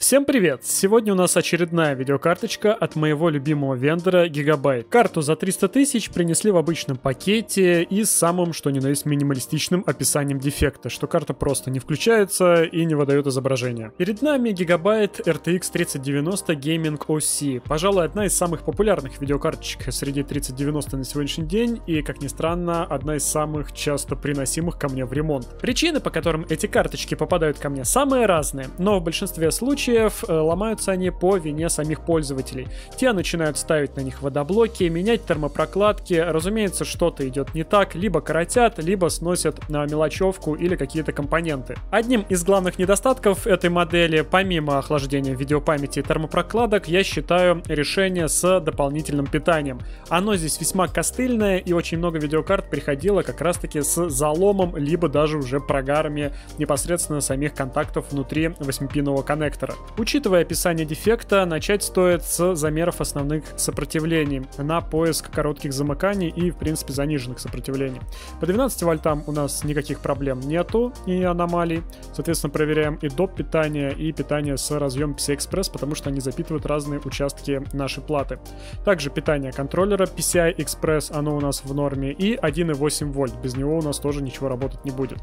Всем привет! Сегодня у нас очередная видеокарточка от моего любимого вендора Gigabyte. Карту за 300 тысяч принесли в обычном пакете и с самым, что ни на есть, минималистичным описанием дефекта, что карта просто не включается и не выдает изображение. Перед нами Gigabyte RTX 3090 Gaming OC. Пожалуй, одна из самых популярных видеокарточек среди 3090 на сегодняшний день и, как ни странно, одна из самых часто приносимых ко мне в ремонт. Причины, по которым эти карточки попадают ко мне, самые разные, но в большинстве случаев случаев э, ломаются они по вине самих пользователей. Те начинают ставить на них водоблоки, менять термопрокладки, разумеется, что-то идет не так, либо коротят, либо сносят на мелочевку или какие-то компоненты. Одним из главных недостатков этой модели, помимо охлаждения видеопамяти и термопрокладок, я считаю решение с дополнительным питанием. Оно здесь весьма костыльное, и очень много видеокарт приходило как раз-таки с заломом, либо даже уже прогарами непосредственно самих контактов внутри 8-пинового коннектора. Учитывая описание дефекта, начать стоит с замеров основных сопротивлений на поиск коротких замыканий и, в принципе, заниженных сопротивлений. По 12 вольтам у нас никаких проблем нету и аномалий. Соответственно, проверяем и доп. питание, и питание с разъем PCI-Express, потому что они запитывают разные участки нашей платы. Также питание контроллера PCI Express, оно у нас в норме, и 1,8 вольт. Без него у нас тоже ничего работать не будет.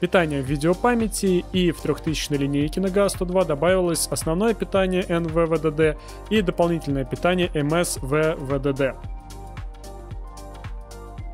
Питание в видеопамяти и в 3000 линейке на GA102 добавилось использовалось основное питание NVVDD и дополнительное питание MSVVDD.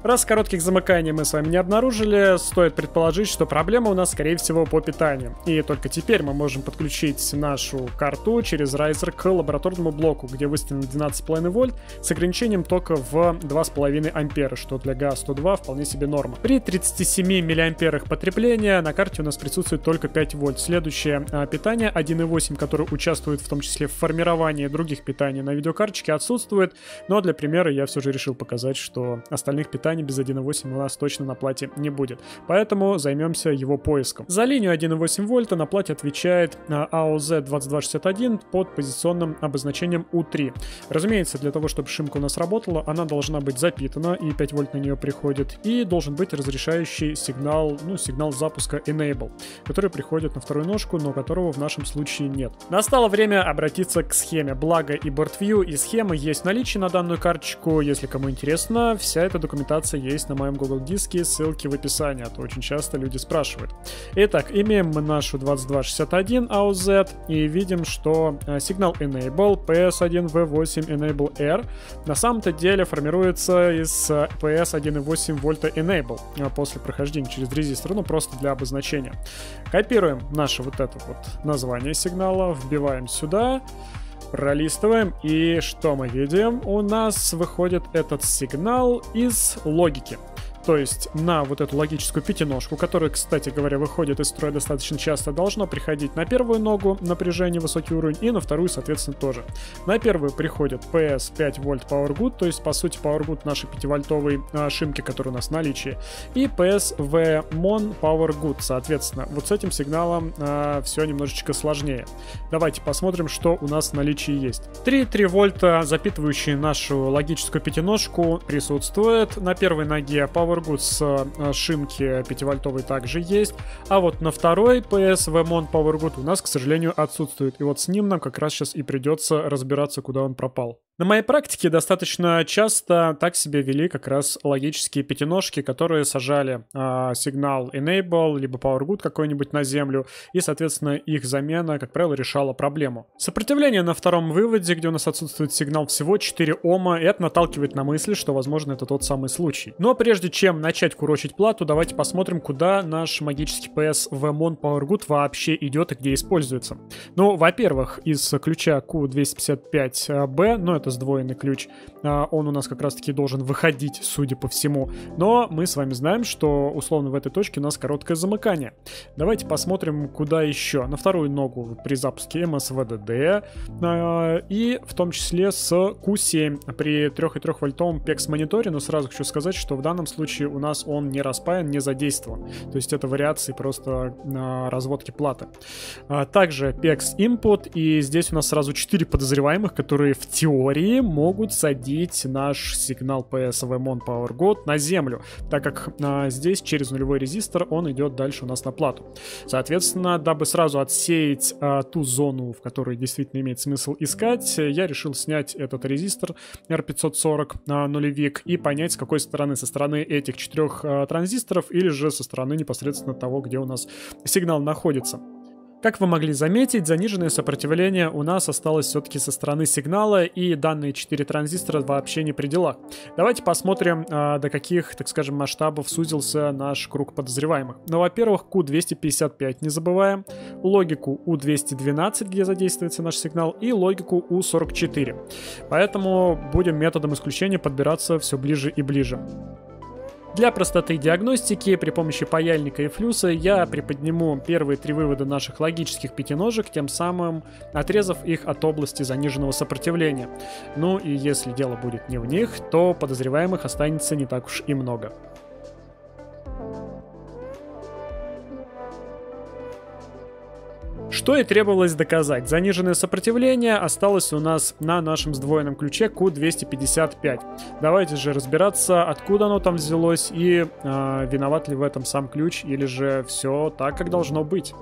Раз коротких замыканий мы с вами не обнаружили, стоит предположить, что проблема у нас, скорее всего, по питанию. И только теперь мы можем подключить нашу карту через Riser к лабораторному блоку, где выставлено 12,5 вольт с ограничением тока в 2,5 ампера, что для ГА-102 вполне себе норма. При 37 миллиамперах потребления на карте у нас присутствует только 5 вольт. Следующее а, питание 1,8, которое участвует в том числе в формировании других питаний на видеокарточке, отсутствует. Но для примера я все же решил показать, что остальных питаний питания без 1.8 у нас точно на плате не будет. Поэтому займемся его поиском. За линию 1.8 вольта на плате отвечает AOZ2261 под позиционным обозначением U3. Разумеется, для того, чтобы шимка у нас работала, она должна быть запитана, и 5 вольт на нее приходит, и должен быть разрешающий сигнал, ну, сигнал запуска Enable, который приходит на вторую ножку, но которого в нашем случае нет. Настало время обратиться к схеме. Благо и BoardView, и схемы есть в наличии на данную карточку. Если кому интересно, вся эта документация информация есть на моем Google диске, ссылки в описании, а то очень часто люди спрашивают. Итак, имеем мы нашу 2261 AUZ и видим, что э, сигнал Enable PS1V8 Enable R на самом-то деле формируется из э, PS 1.8 вольта Enable э, после прохождения через резистор, ну просто для обозначения. Копируем наше вот это вот название сигнала, вбиваем сюда, Пролистываем, и что мы видим? У нас выходит этот сигнал из логики. То есть на вот эту логическую пятиножку, которая, кстати говоря, выходит из строя достаточно часто, должно приходить на первую ногу напряжение, высокий уровень, и на вторую, соответственно, тоже. На первую приходит PS 5 вольт PowerGood, то есть, по сути, PowerGood нашей 5-вольтовой а, шимки, которые у нас в наличии, и PS V Mon PowerGood, соответственно. Вот с этим сигналом а, все немножечко сложнее. Давайте посмотрим, что у нас в наличии есть. 3,3 вольта, запитывающие нашу логическую пятиножку, присутствует. На первой ноге Power PowerGood с э, шимки 5-вольтовой также есть. А вот на второй PS Vmon PowerGood у нас, к сожалению, отсутствует. И вот с ним нам как раз сейчас и придется разбираться, куда он пропал. На моей практике достаточно часто так себе вели как раз логические пятиножки, которые сажали э, сигнал Enable, либо PowerGood какой-нибудь на землю, и, соответственно, их замена, как правило, решала проблему. Сопротивление на втором выводе, где у нас отсутствует сигнал всего 4 Ома, и это наталкивает на мысль, что, возможно, это тот самый случай. Но прежде чем начать курочить плату, давайте посмотрим, куда наш магический PS VMON PowerGood вообще идет и где используется. Ну, во-первых, из ключа Q255B, ну, это сдвоенный ключ, а, он у нас как раз-таки должен выходить, судя по всему. Но мы с вами знаем, что условно в этой точке у нас короткое замыкание. Давайте посмотрим, куда еще. На вторую ногу при запуске MSVDD а, и в том числе с Q7 при 3,3 вольтовом PEX мониторе, но сразу хочу сказать, что в данном случае у нас он не распаян, не задействован. То есть это вариации просто а, разводки платы. Также PEX Input, и здесь у нас сразу 4 подозреваемых, которые в теории могут садить наш сигнал PSVMON Power God на землю, так как а, здесь через нулевой резистор он идет дальше у нас на плату. Соответственно, дабы сразу отсеять а, ту зону, в которой действительно имеет смысл искать, я решил снять этот резистор R540 на нулевик и понять, с какой стороны, со стороны этих четырех а, транзисторов или же со стороны непосредственно того, где у нас сигнал находится. Как вы могли заметить, заниженное сопротивление у нас осталось все-таки со стороны сигнала, и данные 4 транзистора вообще не при делах. Давайте посмотрим, а, до каких, так скажем, масштабов сузился наш круг подозреваемых. Ну, во-первых, Q255 не забываем, логику U212, где задействуется наш сигнал, и логику U44. Поэтому будем методом исключения подбираться все ближе и ближе. Для простоты диагностики при помощи паяльника и флюса я приподниму первые три вывода наших логических пятиножек, тем самым отрезав их от области заниженного сопротивления. Ну и если дело будет не в них, то подозреваемых останется не так уж и много. Что и требовалось доказать. Заниженное сопротивление осталось у нас на нашем сдвоенном ключе Q255. Давайте же разбираться, откуда оно там взялось и э, виноват ли в этом сам ключ или же все так, как должно быть.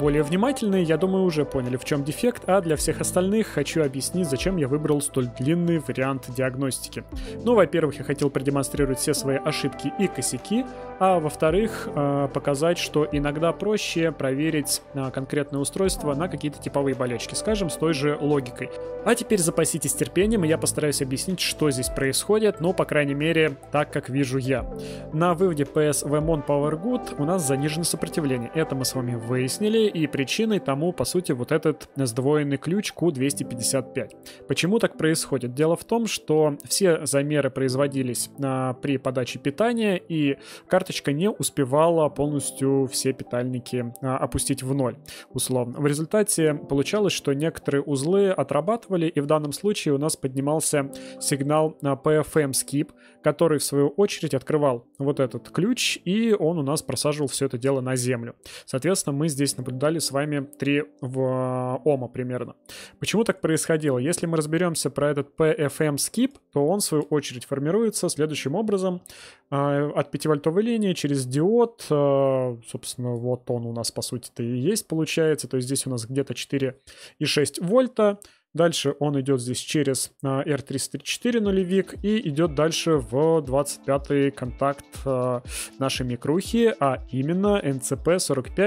Более внимательные, я думаю, уже поняли, в чем дефект, а для всех остальных хочу объяснить, зачем я выбрал столь длинный вариант диагностики. Ну, во-первых, я хотел продемонстрировать все свои ошибки и косяки, а во-вторых, э, показать, что иногда проще проверить э, конкретное устройство на какие-то типовые болячки, скажем, с той же логикой. А теперь запаситесь терпением, и я постараюсь объяснить, что здесь происходит, но, по крайней мере, так, как вижу я. На выводе PS Power Good у нас занижено сопротивление. Это мы с вами выяснили, и причиной тому, по сути, вот этот сдвоенный ключ Q255. Почему так происходит? Дело в том, что все замеры производились а, при подаче питания, и карточка не успевала полностью все питальники а, опустить в ноль, условно. В результате получалось, что некоторые узлы отрабатывали, и в данном случае у нас поднимался сигнал на PFM skip, который в свою очередь открывал вот этот ключ, и он у нас просаживал все это дело на землю. Соответственно, мы здесь наблюдали с вами 3 в э, ома примерно. Почему так происходило? Если мы разберемся про этот PFM skip, то он в свою очередь формируется следующим образом. Э, от 5-вольтовой линии через диод, э, собственно, вот он у нас по сути-то и есть получается, то есть здесь у нас где-то 4,6 вольта, Дальше он идет здесь через R334 а, нулевик и идет дальше в 25 контакт а, нашей микрухи, а именно NCP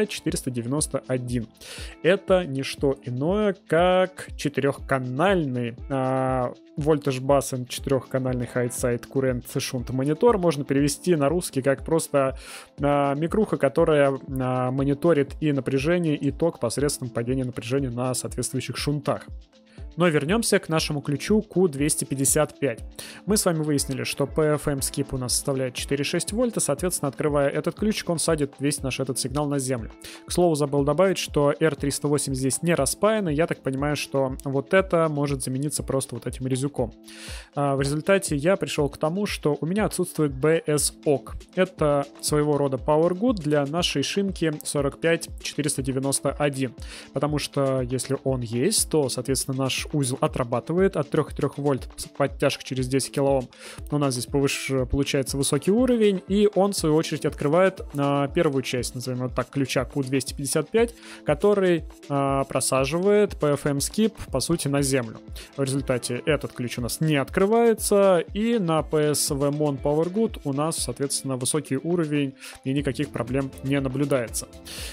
45491. Это не что иное, как четырехканальный Voltage Bus четырехканальный High-Side Current Shunt монитор можно перевести на русский как просто а, микруха, которая мониторит и напряжение, и ток посредством падения напряжения на соответствующих шунтах. Но вернемся к нашему ключу Q255. Мы с вами выяснили, что PFM skip у нас составляет 4,6 вольта, соответственно, открывая этот ключик, он садит весь наш этот сигнал на землю. К слову, забыл добавить, что R308 здесь не распаяно, я так понимаю, что вот это может замениться просто вот этим резюком. А в результате я пришел к тому, что у меня отсутствует BSOC. Это своего рода Power Good для нашей шинки 45491, потому что если он есть, то, соответственно, наш узел отрабатывает от 3,3 вольт подтяжка через 10 кОм. У нас здесь повыше э, получается высокий уровень, и он, в свою очередь, открывает а, первую часть, назовем его так, ключа Q255, который а, просаживает PFM skip, по сути, на землю. В результате этот ключ у нас не открывается, и на PSV Mon Power Good у нас, соответственно, высокий уровень, и никаких проблем не наблюдается.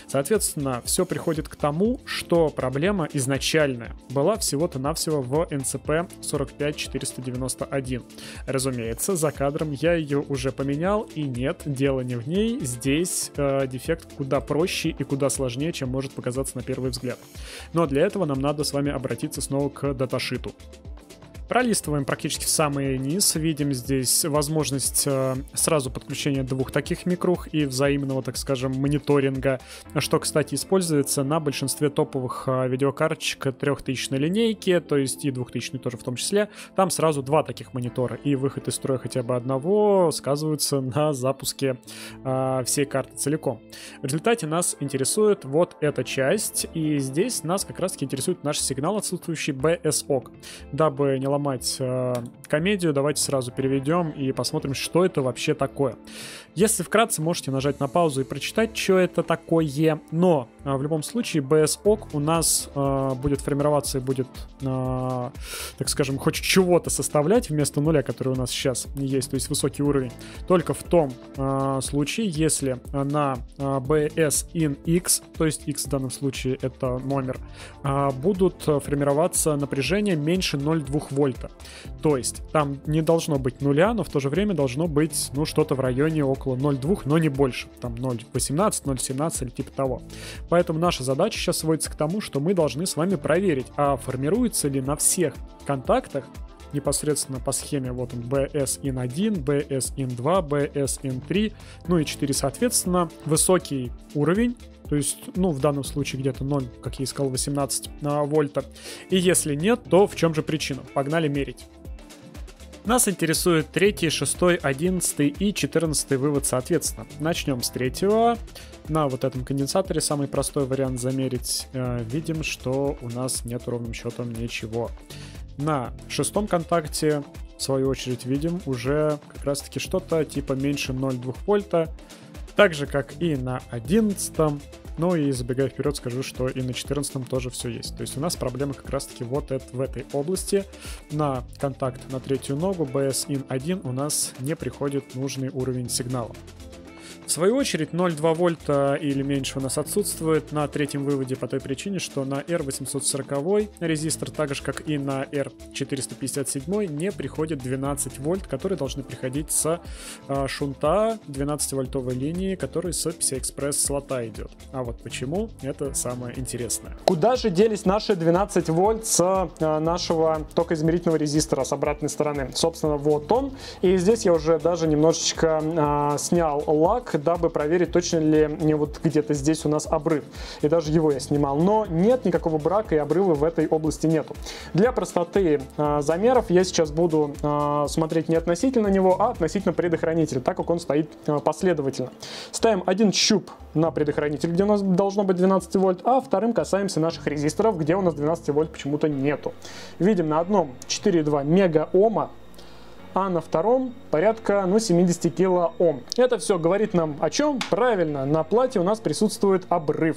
Соответственно, все приходит к тому, что проблема изначальная была всего-то всего-навсего в NCP 45491. Разумеется, за кадром я ее уже поменял, и нет, дело не в ней, здесь э, дефект куда проще и куда сложнее, чем может показаться на первый взгляд. Но для этого нам надо с вами обратиться снова к даташиту. Пролистываем практически в самый низ, видим здесь возможность э, сразу подключения двух таких микрух и взаимного, так скажем, мониторинга, что, кстати, используется на большинстве топовых э, видеокарточек 3000 линейки, то есть и 2000 тоже в том числе. Там сразу два таких монитора, и выход из строя хотя бы одного сказывается на запуске э, всей карты целиком. В результате нас интересует вот эта часть, и здесь нас как раз-таки интересует наш сигнал отсутствующий BSOC. Дабы не ломать э, комедию, давайте сразу переведем и посмотрим, что это вообще такое. Если вкратце, можете нажать на паузу и прочитать, что это такое. Но э, в любом случае BSOC у нас э, будет формироваться и будет, э, так скажем, хоть чего-то составлять вместо нуля, который у нас сейчас есть, то есть высокий уровень. Только в том э, случае, если на э, BS in X, то есть X в данном случае это номер, э, будут формироваться напряжение меньше 0,2 вольта. То есть там не должно быть нуля, но в то же время должно быть, ну, что-то в районе около 0,2, но не больше. Там 0,18, 0,17 или типа того. Поэтому наша задача сейчас сводится к тому, что мы должны с вами проверить, а формируется ли на всех контактах непосредственно по схеме вот он BSIN1, BSIN2, BSIN3, ну и 4 соответственно, высокий уровень то есть, ну, в данном случае где-то 0, как я искал, 18 а, вольта. И если нет, то в чем же причина? Погнали мерить. Нас интересует третий, шестой, одиннадцатый и четырнадцатый вывод соответственно. Начнем с третьего. На вот этом конденсаторе самый простой вариант замерить. Э, видим, что у нас нет ровным счетом ничего. На шестом контакте, в свою очередь, видим уже как раз-таки что-то типа меньше 0,2 вольта. Так же, как и на 11 ну и забегая вперед, скажу, что и на 14 тоже все есть. То есть у нас проблема как раз-таки вот это, в этой области. На контакт на третью ногу BSIN1 у нас не приходит нужный уровень сигнала. В свою очередь 0,2 вольта или меньше у нас отсутствует на третьем выводе по той причине, что на R840 резистор, так же как и на R457, не приходит 12 вольт, которые должны приходить с а, шунта 12-вольтовой линии, который с PCI-Express слота идет. А вот почему, это самое интересное. Куда же делись наши 12 вольт с а, нашего токоизмерительного резистора с обратной стороны? Собственно, вот он. И здесь я уже даже немножечко а, снял лак, дабы проверить, точно ли не вот где-то здесь у нас обрыв. И даже его я снимал. Но нет никакого брака и обрыва в этой области нету. Для простоты э, замеров я сейчас буду э, смотреть не относительно него, а относительно предохранителя, так как он стоит э, последовательно. Ставим один щуп на предохранитель, где у нас должно быть 12 вольт, а вторым касаемся наших резисторов, где у нас 12 вольт почему-то нету. Видим на одном 4,2 мега ома а на втором порядка ну, 70 килоом. Это все говорит нам о чем? Правильно, на плате у нас присутствует обрыв.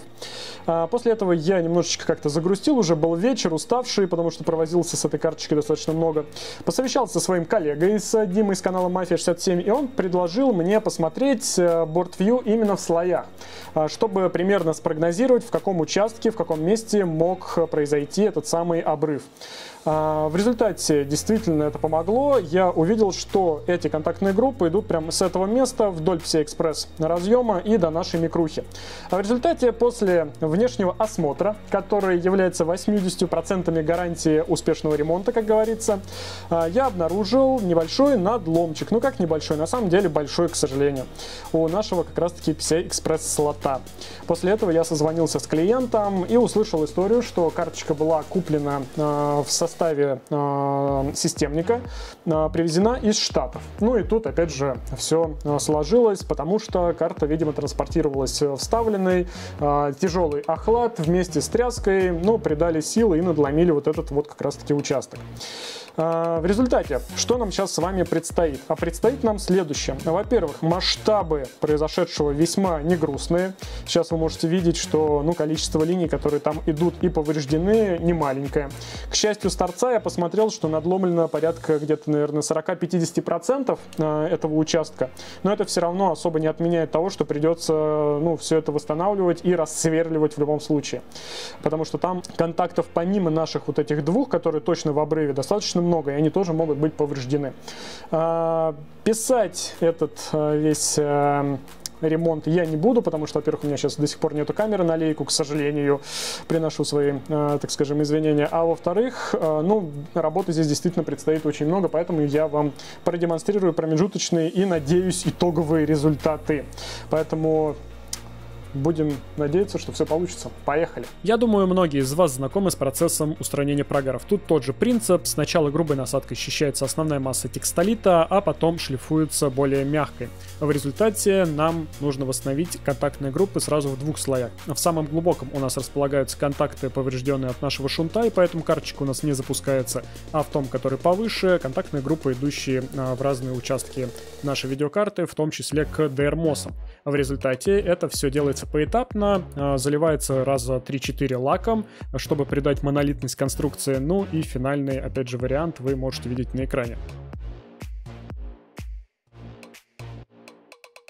А, после этого я немножечко как-то загрустил, уже был вечер, уставший, потому что провозился с этой карточкой достаточно много. Посовещался со своим коллегой, с Димой из канала Mafia 67, и он предложил мне посмотреть э, BoardView именно в слоях, а, чтобы примерно спрогнозировать, в каком участке, в каком месте мог произойти этот самый обрыв. А, в результате действительно это помогло. Я увидел, что эти контактные группы идут прямо с этого места вдоль всей экспресс разъема и до нашей микрухи. А в результате после внешнего осмотра, который является 80% гарантии успешного ремонта, как говорится, а, я обнаружил небольшой надломчик. Ну как небольшой, на самом деле большой, к сожалению, у нашего как раз-таки PCI-Express слота. После этого я созвонился с клиентом и услышал историю, что карточка была куплена в состоянии составе э, системника э, привезена из Штатов. Ну и тут, опять же, все э, сложилось, потому что карта, видимо, транспортировалась вставленной, э, тяжелый охлад вместе с тряской, ну, придали силы и надломили вот этот вот как раз-таки участок. А, в результате, что нам сейчас с вами предстоит? А предстоит нам следующее. Во-первых, масштабы произошедшего весьма не грустные. Сейчас вы можете видеть, что ну, количество линий, которые там идут и повреждены, не маленькое. К счастью, с торца я посмотрел, что надломлено порядка где-то, наверное, 40-50% а, этого участка. Но это все равно особо не отменяет того, что придется ну, все это восстанавливать и рассверливать в любом случае. Потому что там контактов помимо наших вот этих двух, которые точно в обрыве, достаточно достаточно много, и они тоже могут быть повреждены. А, писать этот а, весь а, ремонт я не буду, потому что, во-первых, у меня сейчас до сих пор нету камеры на лейку, к сожалению, приношу свои, э, так скажем, извинения. А во-вторых, э, ну, работы здесь действительно предстоит очень много, поэтому я вам продемонстрирую промежуточные и, надеюсь, итоговые результаты. Поэтому Будем надеяться, что все получится. Поехали. Я думаю, многие из вас знакомы с процессом устранения прогоров. Тут тот же принцип. Сначала грубой насадкой счищается основная масса текстолита, а потом шлифуется более мягкой. В результате нам нужно восстановить контактные группы сразу в двух слоях. В самом глубоком у нас располагаются контакты, поврежденные от нашего шунта, и поэтому карточка у нас не запускается. А в том, который повыше, контактные группы, идущие а, в разные участки нашей видеокарты, в том числе к DRMOS. В результате это все делается заливается поэтапно, а, заливается раза 3-4 лаком, чтобы придать монолитность конструкции. Ну и финальный, опять же, вариант вы можете видеть на экране.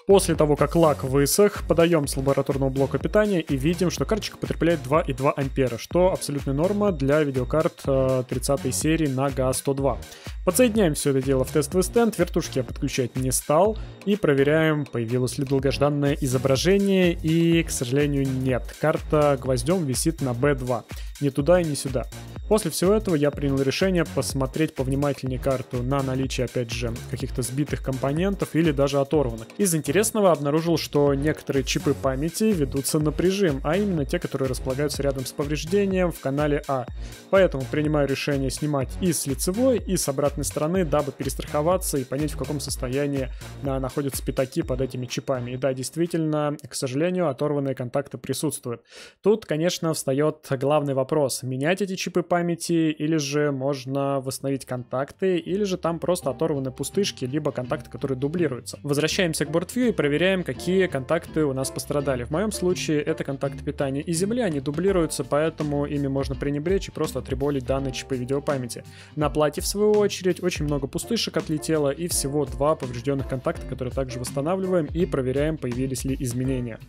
После того, как лак высох, подаем с лабораторного блока питания и видим, что карточка потребляет 2,2 ампера, что абсолютная норма для видеокарт 30 э, серии на GA102. Подсоединяем все это дело в тестовый стенд, вертушки я подключать не стал, и проверяем, появилось ли долгожданное изображение, и, к сожалению, нет. Карта гвоздем висит на B2, ни туда и ни сюда. После всего этого я принял решение посмотреть повнимательнее карту на наличие, опять же, каких-то сбитых компонентов или даже оторванных. Из интересного обнаружил, что некоторые чипы памяти ведутся на прижим, а именно те, которые располагаются рядом с повреждением в канале А. Поэтому принимаю решение снимать и с лицевой, и с обратной стороны, дабы перестраховаться и понять, в каком состоянии а, находятся пятаки под этими чипами. И да, действительно, к сожалению, оторванные контакты присутствуют. Тут, конечно, встает главный вопрос. Менять эти чипы памяти или же можно восстановить контакты, или же там просто оторваны пустышки, либо контакты, которые дублируются. Возвращаемся к BoardView и проверяем, какие контакты у нас пострадали. В моем случае это контакты питания и земли, они дублируются, поэтому ими можно пренебречь и просто отреболить данные чипы видеопамяти. На плате, в свою очередь, очень много пустышек отлетело и всего два поврежденных контакта, которые также восстанавливаем и проверяем, появились ли изменения.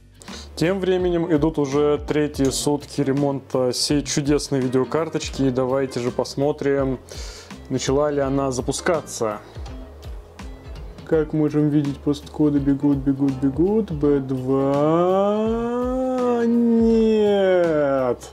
Тем временем идут уже третьи сутки ремонта сей чудесной видеокарточки. И давайте же посмотрим, начала ли она запускаться. Как можем видеть, посткоды бегут, бегут, бегут. B2... Нет!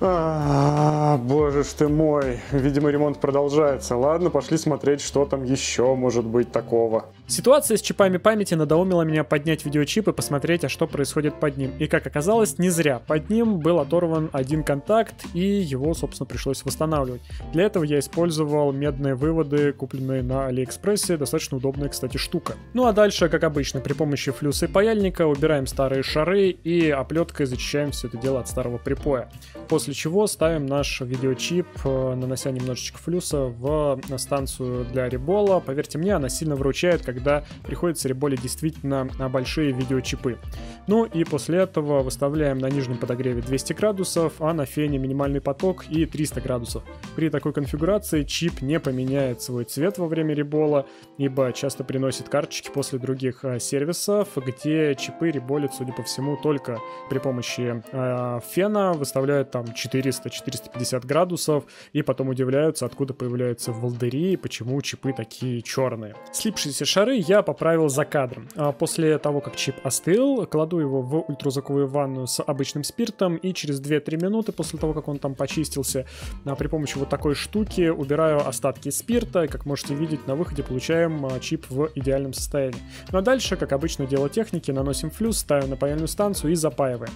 А, боже ж ты мой. Видимо, ремонт продолжается. Ладно, пошли смотреть, что там еще может быть такого. Ситуация с чипами памяти надоумила меня поднять видеочип и посмотреть, а что происходит под ним. И как оказалось, не зря. Под ним был оторван один контакт, и его, собственно, пришлось восстанавливать. Для этого я использовал медные выводы, купленные на Алиэкспрессе. Достаточно удобная, кстати, штука. Ну а дальше, как обычно, при помощи флюса и паяльника убираем старые шары и оплеткой зачищаем все это дело от старого припоя. После чего ставим наш видеочип, э, нанося немножечко флюса в станцию для ребола. Поверьте мне, она сильно выручает, когда приходится реболить действительно большие видеочипы. Ну и после этого выставляем на нижнем подогреве 200 градусов, а на фене минимальный поток и 300 градусов. При такой конфигурации чип не поменяет свой цвет во время ребола, ибо часто приносит карточки после других э, сервисов, где чипы реболят, судя по всему, только при помощи э, фена, выставляют там 400-450 градусов, и потом удивляются, откуда появляются волдыри и почему чипы такие черные. Слипшиеся шары я поправил за кадром. А после того, как чип остыл, кладу его в ультразвуковую ванну с обычным спиртом и через 2-3 минуты после того, как он там почистился, а, при помощи вот такой штуки убираю остатки спирта, и как можете видеть, на выходе получаем а, чип в идеальном состоянии. Ну а дальше, как обычно дело техники, наносим флюс, ставим на паяльную станцию и запаиваем.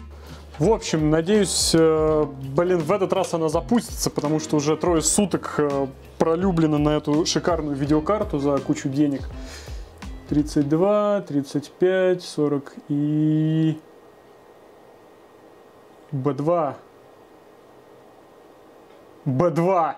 В общем, надеюсь, э, блин, в этот раз она запустится, потому что уже трое суток э, пролюблено на эту шикарную видеокарту за кучу денег. 32, 35, 40 и... Б2. Б2.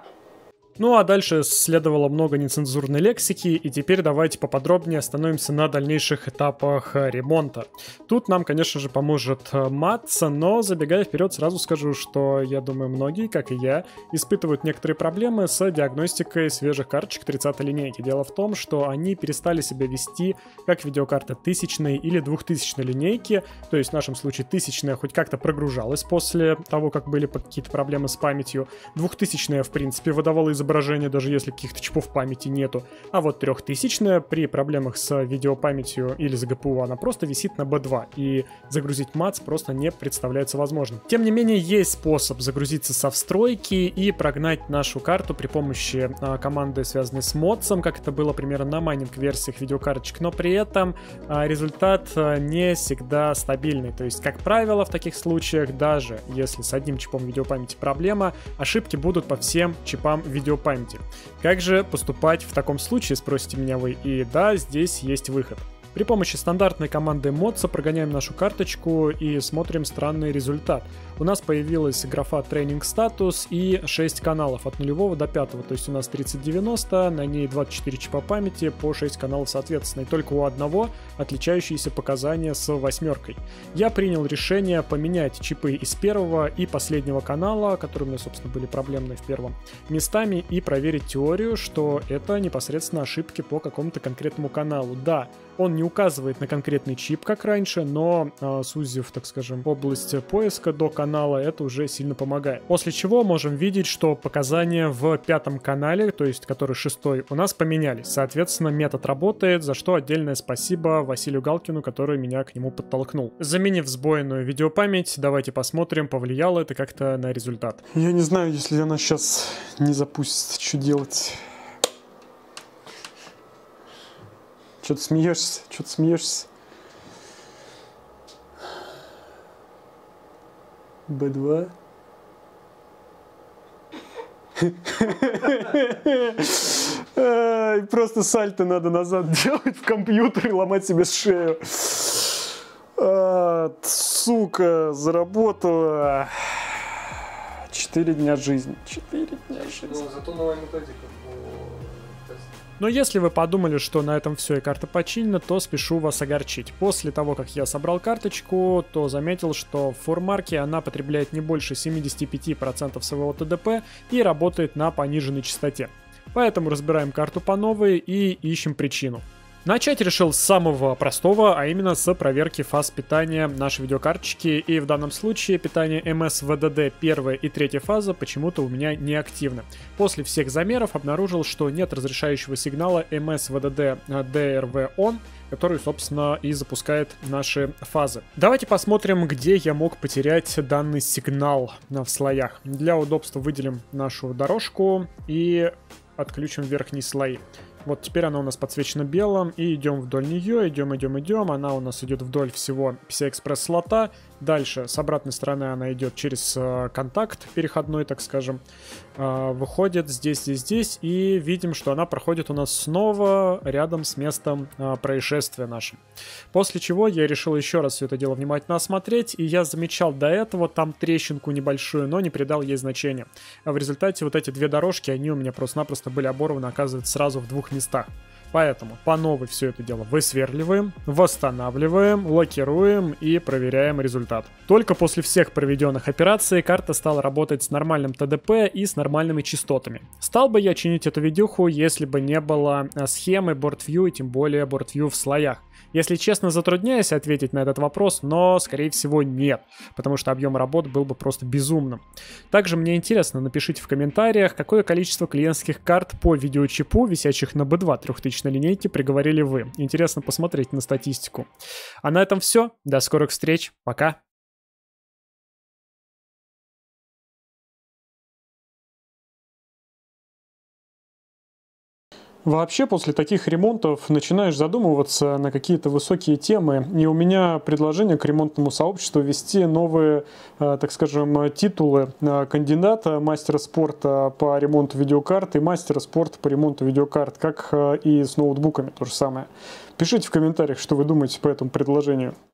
Ну а дальше следовало много нецензурной лексики, и теперь давайте поподробнее остановимся на дальнейших этапах э, ремонта. Тут нам, конечно же, поможет э, Матса, но забегая вперед, сразу скажу, что я думаю, многие, как и я, испытывают некоторые проблемы с диагностикой свежих карточек 30 линейки. Дело в том, что они перестали себя вести как видеокарта тысячной или двухтысячной линейки, то есть в нашем случае тысячная хоть как-то прогружалась после того, как были какие-то проблемы с памятью. Двухтысячная, в принципе, выдавала из изображение, даже если каких-то чипов памяти нету. А вот 3000 при проблемах с видеопамятью или с GPU она просто висит на B2, и загрузить МАЦ просто не представляется возможным. Тем не менее, есть способ загрузиться со встройки и прогнать нашу карту при помощи а, команды, связанной с модсом, как это было примерно на майнинг-версиях видеокарточек, но при этом а, результат а, не всегда стабильный. То есть, как правило, в таких случаях, даже если с одним чипом видеопамяти проблема, ошибки будут по всем чипам видеопамяти. Как же поступать в таком случае, спросите меня вы, и да, здесь есть выход. При помощи стандартной команды mods прогоняем нашу карточку и смотрим странный результат. У нас появилась графа тренинг статус и 6 каналов от нулевого до пятого, то есть у нас 3090, на ней 24 чипа памяти по 6 каналов соответственно, и только у одного отличающиеся показания с восьмеркой. Я принял решение поменять чипы из первого и последнего канала, которые у меня, собственно, были проблемные в первом, местами и проверить теорию, что это непосредственно ошибки по какому-то конкретному каналу. Да, он не указывает на конкретный чип, как раньше, но э, сузив, так скажем, область поиска до канала, это уже сильно помогает. После чего можем видеть, что показания в пятом канале, то есть который шестой, у нас поменялись. Соответственно, метод работает, за что отдельное спасибо Василию Галкину, который меня к нему подтолкнул. Заменив сбойную видеопамять, давайте посмотрим, повлияло это как-то на результат. Я не знаю, если она сейчас не запустит, что делать. Что ты смеешься? Что ты смеешься? Б2. Просто сальто надо назад делать в компьютер и ломать себе шею. Сука, заработала. Четыре дня жизни. Четыре дня жизни. Ну, зато новая методика. Но если вы подумали, что на этом все и карта починена, то спешу вас огорчить. После того, как я собрал карточку, то заметил, что в фурмарке она потребляет не больше 75% своего ТДП и работает на пониженной частоте. Поэтому разбираем карту по новой и ищем причину. Начать решил с самого простого, а именно с проверки фаз питания нашей видеокарточки. И в данном случае питание MS-VDD первая и третья фаза почему-то у меня не активны. После всех замеров обнаружил, что нет разрешающего сигнала MS-VDD DRV ON, который, собственно, и запускает наши фазы. Давайте посмотрим, где я мог потерять данный сигнал в слоях. Для удобства выделим нашу дорожку и отключим верхние слои. Вот теперь она у нас подсвечена белым, и идем вдоль нее, идем, идем, идем. Она у нас идет вдоль всего PCI-Express слота. Дальше с обратной стороны она идет через э, контакт переходной, так скажем. Э, выходит здесь, здесь, здесь. И видим, что она проходит у нас снова рядом с местом э, происшествия нашим. После чего я решил еще раз все это дело внимательно осмотреть. И я замечал до этого там трещинку небольшую, но не придал ей значения. В результате вот эти две дорожки, они у меня просто-напросто были оборваны, оказывается, сразу в двух местах. Поэтому по новой все это дело высверливаем, восстанавливаем, лакируем и проверяем результат. Только после всех проведенных операций карта стала работать с нормальным ТДП и с нормальными частотами. Стал бы я чинить эту видюху, если бы не было э, схемы BoardView и тем более BoardView в слоях. Если честно, затрудняюсь ответить на этот вопрос, но, скорее всего, нет, потому что объем работ был бы просто безумным. Также мне интересно, напишите в комментариях, какое количество клиентских карт по видеочипу, висящих на B2 3000 линейке, приговорили вы. Интересно посмотреть на статистику. А на этом все. До скорых встреч. Пока. Вообще после таких ремонтов начинаешь задумываться на какие-то высокие темы. И у меня предложение к ремонтному сообществу ввести новые, э, так скажем, титулы э, кандидата мастера спорта по ремонту видеокарт и мастера спорта по ремонту видеокарт, как э, и с ноутбуками то же самое. Пишите в комментариях, что вы думаете по этому предложению.